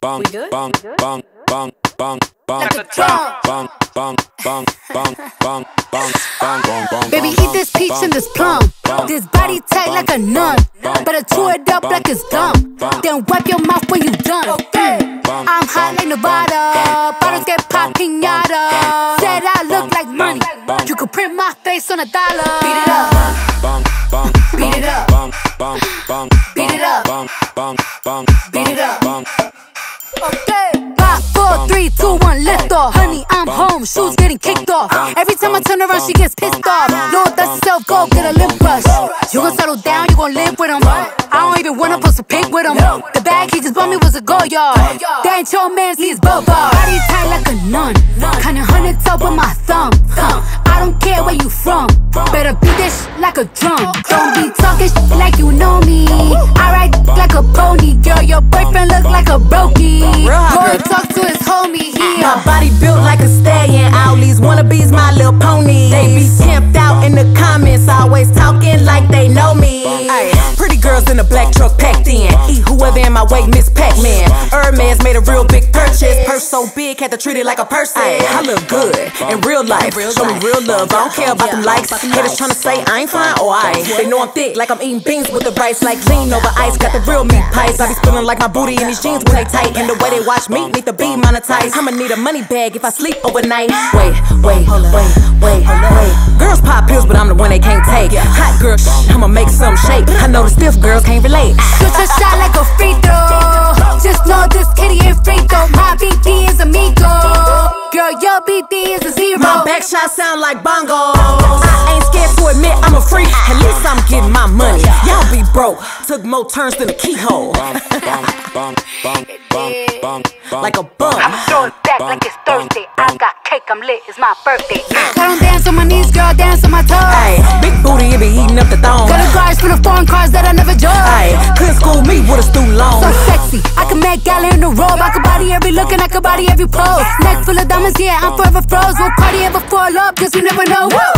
bang, We bang, bang, bang, bang, bang, Like a drum. bang, bang, bang, bang, bang, bang, bang, bang, bang, Baby, eat this peach and this plum. This body tight like a nun. Better chew it up like it's gum. Then wipe your mouth when you done. I'm hot like Nevada. Bottles get pop pinata. Said I look like money. You could print my face on a dollar. Beat it up. bang, bang, Beat it up. bang, bang, bang, Beat it up. bang, bang, bang, Beat it up. Okay. Five, four, three, two, one, lift off. Honey, I'm home. Shoes getting kicked off. Every time I turn around, she gets pissed off. Lord, that's self go get a lip brush. You gon' settle down, you gon' live with him. I don't even wanna post a pic with him. The bag he just bought me was a Goyard. That ain't your man's, he's boba. Body tight like a nun. Kinda hundred top with my thumb. Huh. I don't care where you from. Better beat this like a drum. Don't be talking like you know me. I these my little pony. They be pimped out in the comments, always talking like they know me. Ay, pretty girls in a black truck packed in. Eat whoever in my way, Miss Pac-Man. Hermes made a real big purchase. Purse so big, had to treat it like a person. I look good in real life. Show me real love. I don't care about them likes. Haters tryna say I ain't fine or I. They know I'm thick, like I'm eating beans with the rice, like lean over ice. Got the real meat pies. I be spilling like my booty in these jeans when they tight. And the way they watch me need to be monetized. I'ma need a money bag if I sleep overnight. Wait, wait, wait, wait, wait. Girls pop pills, but I'm the one they can't take. Hot girl, shh, I'ma make some shake. I know the stiff girls can't relate. Shoot your shot like a free throw. Just know BD is a zero. My back shots sound like bongos. I ain't scared to admit I'm a freak. At least I'm getting my money. Y'all be broke. Took more turns than a keyhole. bang, bang, bang, bang, bang, bang, bang, Like a bum. I'm throwing back like it's Thursday. I got cake, I'm lit, it's my birthday. I don't dance on my knees, girl, dance on my toes. Ay, big booty, it be eating up the thong. Got a cars for the foreign cars that I never drove. Ay, couldn't school me with a stool long. So sexy, I can make gala in the robe. I can body every look and I can body every pose. Neck full of diamonds, yeah, I'm forever froze. Will Cardi ever fall up? Cause you never know. Woo!